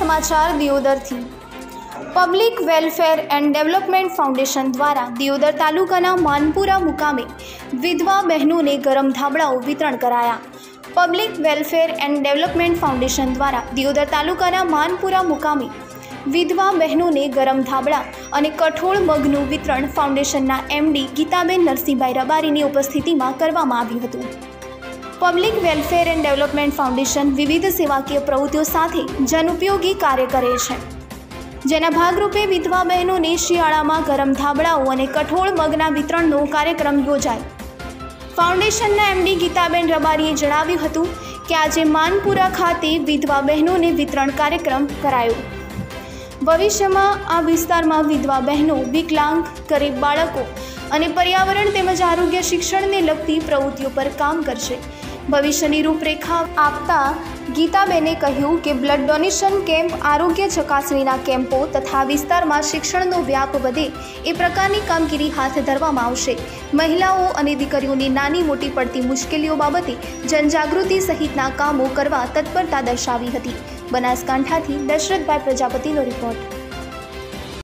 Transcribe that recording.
સમાચાર દિયોદરથી. Public welfare and development foundation દ્વારા દિયોદર તાલુકાના માનપુરા મુકામે વિધવા બહેનોને ગરમ ધાબળાઓ વિતરણ કરાયા. Public welfare and development foundation દ્વારા દિયોદર તાલુકાના માનપુરા મુકામે વિધવા બહેનોને ગરમ ધાબળા અને કઠોળ મગનું વિતરણ ફાઉન્ડેશનના એમડી ગીતાબેન નરસિંહભાઈ રબારીની ઉપસ્થિતિમાં કરવામાં આવ્યું હતું. Public welfare and development foundation વિવિધ સેવાકીય પ્રવૃત્તિઓ સાથે જનઉપયોગી કાર્ય કરે છે. જેના ભાગરૂપે વિધવા બહેનોને શિયાળામાં ગરમ ધાબળાઓ અને કઠોળ મગના વિતરણનો કાર્યક્રમ યોજાય. ફાઉન્ડેશનના એમડી ગીતાબેન રબારીએ જણાવ્યું હતું કે આજે માનપુરા ખાતે વિધવા બહેનોને વિતરણ કાર્યક્રમ કરાયો. ભવિષ્યમાં આ વિસ્તારમાં વિધવા બહેનો વિકલાંગ, ગરીબ બાળકો અને પર્યાવરણ તેમજ આરોગ્ય શિક્ષણને લગતી પ્રવૃત્તિઓ પર કામ કરશે. ભવિષ્યની રૂપરેખા આપતા ગીતાબેને કહ્યું કે બ્લડ ડોનેશન કેમ્પ આરોગ્ય ચકાસણીના કેમ્પો તથા વિસ્તારમાં શિક્ષણનો વ્યાપ વધે એ પ્રકારની કામગીરી હાથ ધરવામાં આવશે. મહિલાઓ અને દીકરીઓની નાની મોટી પડતી મુશ્કેલીઓ બાબતે જનજાગૃતિ સહિતના કામો કરવા તત્પરતા દર્શાવી હતી. બનાસકાંઠાથી દશરથભાઈ પ્રજાપતિનો રિપોર્ટ.